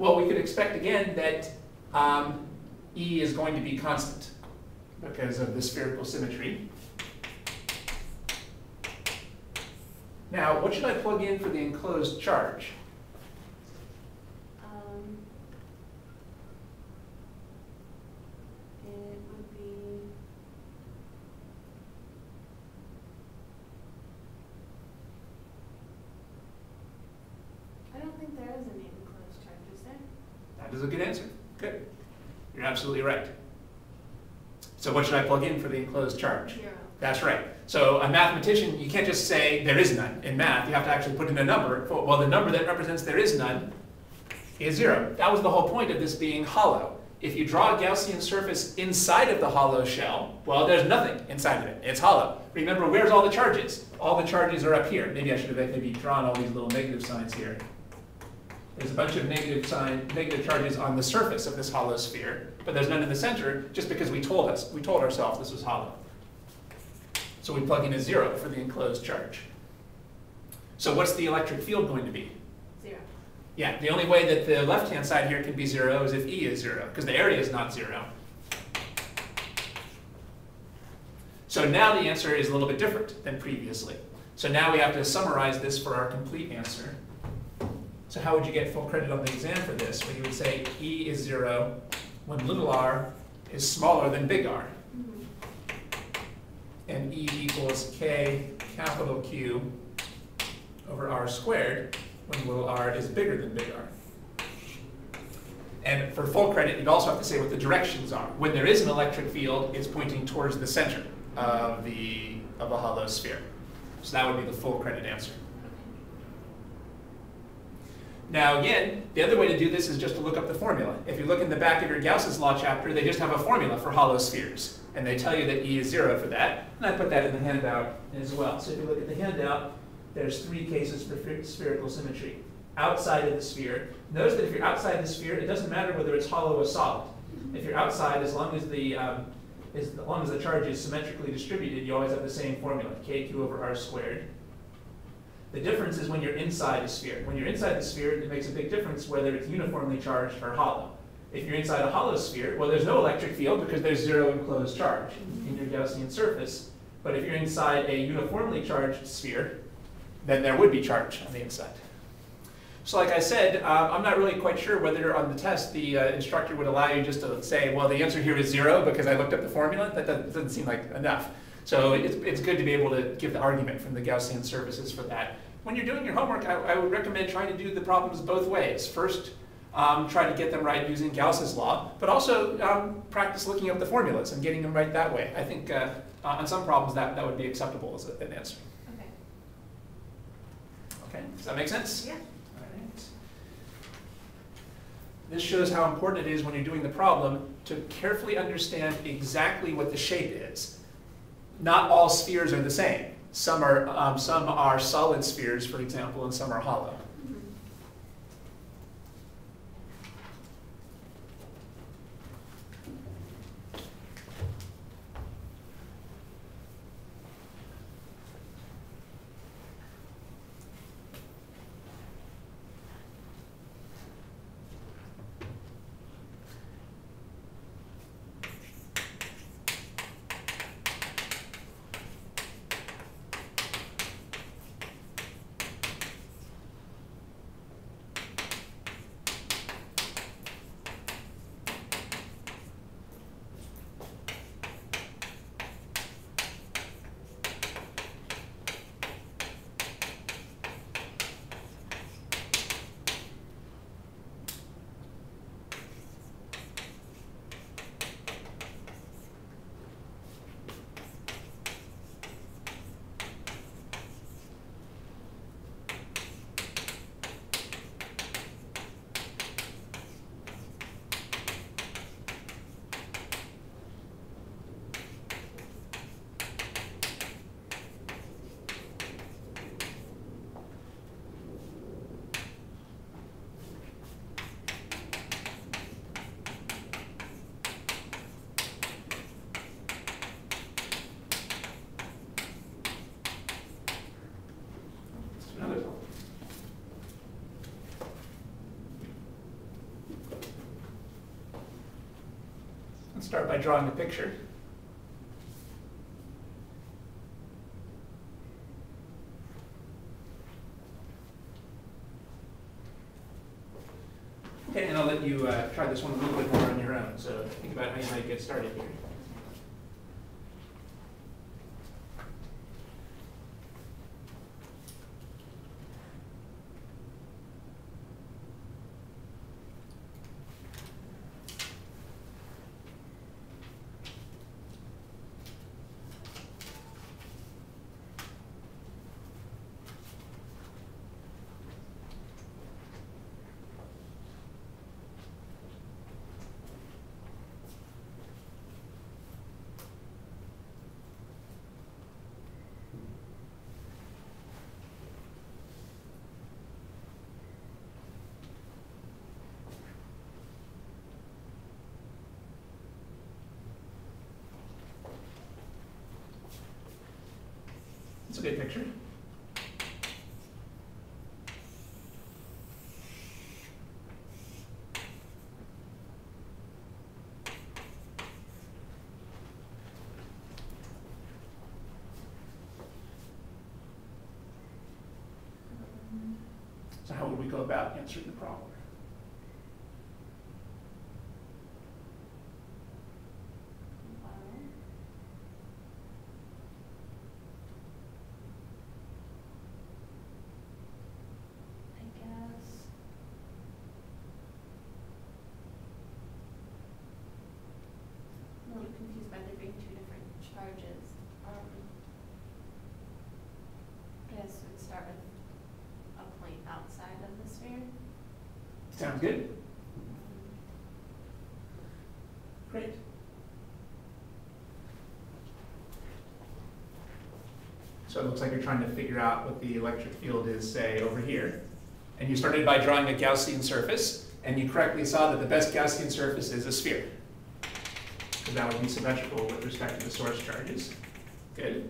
Well, we could expect again that um, E is going to be constant because of the spherical symmetry. Now, what should I plug in for the enclosed charge? Um, it would be. I don't think there is any enclosed charge, is there? That is a good answer. Good. You're absolutely right. So what should I plug in for the enclosed charge? Zero. That's right. So a mathematician, you can't just say there is none in math. You have to actually put in a number. Well, the number that represents there is none is zero. That was the whole point of this being hollow. If you draw a Gaussian surface inside of the hollow shell, well, there's nothing inside of it. It's hollow. Remember, where's all the charges? All the charges are up here. Maybe I should have maybe drawn all these little negative signs here. There's a bunch of negative sign, negative charges on the surface of this hollow sphere, but there's none in the center just because we told us, we told ourselves this was hollow. So we plug in a zero for the enclosed charge. So what's the electric field going to be? Zero. Yeah, the only way that the left-hand side here can be zero is if E is zero, because the area is not zero. So now the answer is a little bit different than previously. So now we have to summarize this for our complete answer. So how would you get full credit on the exam for this? Well, you would say E is zero when little r is smaller than big R. Mhm. And E equals K capital Q over R squared when little r is bigger than big R. And for full credit, you'd also have to say what the directions are. When there is an electric field, it's pointing towards the center of the, of a hollow sphere. So that would be the full credit answer. Now again, the other way to do this is just to look up the formula. If you look in the back of your Gauss's law chapter, they just have a formula for hollow spheres. And they tell you that E is zero for that. And I put that in the handout as well. So if you look at the handout, there's three cases for spherical symmetry. Outside of the sphere, notice that if you're outside the sphere, it doesn't matter whether it's hollow or solid. If you're outside, as long as the, um, as long as the charge is symmetrically distributed, you always have the same formula, kq over r squared. The difference is when you're inside a sphere. When you're inside the sphere, it makes a big difference whether it's uniformly charged or hollow. If you're inside a hollow sphere, well, there's no electric field because there's zero enclosed charge in your Gaussian surface. But if you're inside a uniformly charged sphere, then there would be charge on the inside. So like I said, uh, I'm not really quite sure whether on the test the uh, instructor would allow you just to say, well, the answer here is zero because I looked up the formula. That doesn't, doesn't seem like enough. So it's, it's good to be able to give the argument from the Gaussian surfaces for that. When you're doing your homework, I, I would recommend trying to do the problems both ways. First, um, try to get them right using Gauss's law, but also um, practice looking up the formulas and getting them right that way. I think uh, on some problems that, that would be acceptable as an answer. Okay. Okay, does that make sense? Yeah. All right. This shows how important it is when you're doing the problem to carefully understand exactly what the shape is. Not all spheres are the same. Some are, um, some are solid spheres, for example, and some are hollow. By drawing a picture. Okay, and I'll let you uh, try this one a little bit more on your own. So think about how you might get started here. A good picture. So how would we go about answering the problem? I guess. I'm a little confused by there being two different charges. Um, I guess we'd start with a point outside of the sphere. Sounds good? Great. So it looks like you're trying to figure out what the electric field is, say, over here. And you started by drawing a Gaussian surface, and you correctly saw that the best Gaussian surface is a sphere. Because that would be symmetrical with respect to the source charges. Good.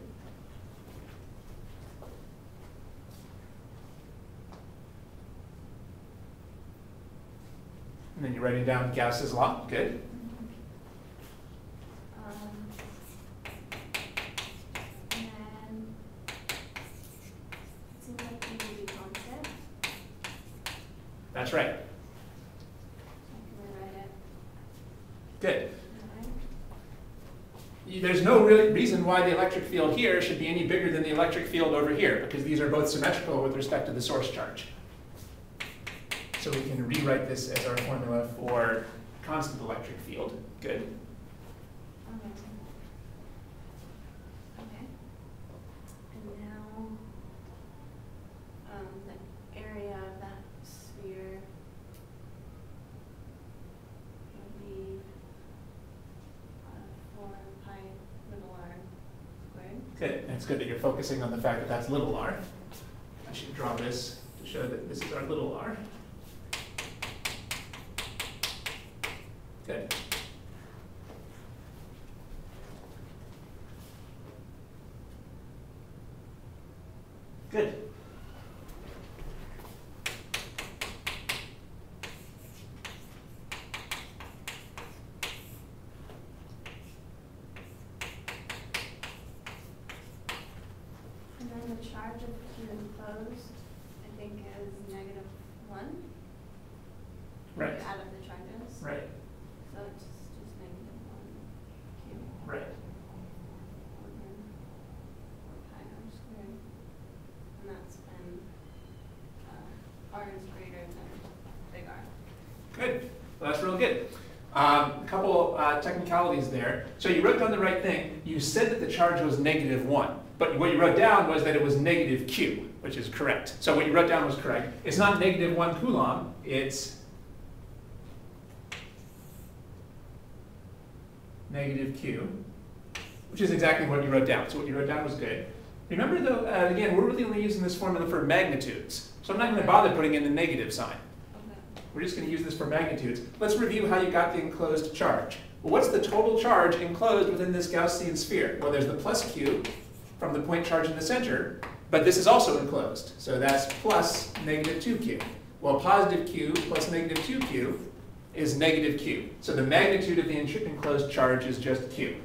And then you're writing down Gauss's law. Good. Um, and it seems like we need to constant. That's right. I can rewrite it. Good. Alright. There's no real reason why the electric field here should be any bigger than the electric field over here, because these are both symmetrical with respect to the source charge. So we can rewrite this as our formula for constant electric field. Good. Um, Okay. And now, um, the area of that sphere would be, uh, four pi little r squared. Good. And it's good that you're focusing on the fact that that's little r. I should draw this to show that this is our little r. Good. And then the charge of Q enclosed, I think is negative one. Right. Add up the charges. Right. So it's just negative one Q. Right. over pi r squared. And that's when, uh, r is greater than big R. Good. Well, that's real good. Um, a couple uh, technicalities there. So you wrote down the right thing. You said that the charge was negative one, but what you wrote down was that it was negative q, which is correct. So what you wrote down was correct. It's not negative one coulomb. It's negative q, which is exactly what you wrote down. So what you wrote down was good. Remember though, uh, again, we're really only using this formula for magnitudes. So I'm not going to bother putting in the negative sign. We're just going to use this for magnitudes. Let's review how you got the enclosed charge. Well, what's the total charge enclosed within this Gaussian sphere? Well, there's the plus q from the point charge in the center, but this is also enclosed. So that's plus negative 2q. Well, positive q plus negative 2q is negative q. So the magnitude of the enclosed charge is just q.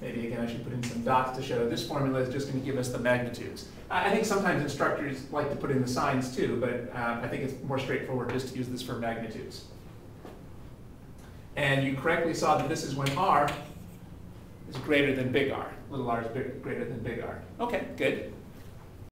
Maybe again, I should put in some dots to show this formula is just going to give us the magnitudes. I think sometimes instructors like to put in the signs too, but um, I think it's more straightforward just to use this for magnitudes. And you correctly saw that this is when r is greater than big R. Little r is big, greater than big R. Okay, good.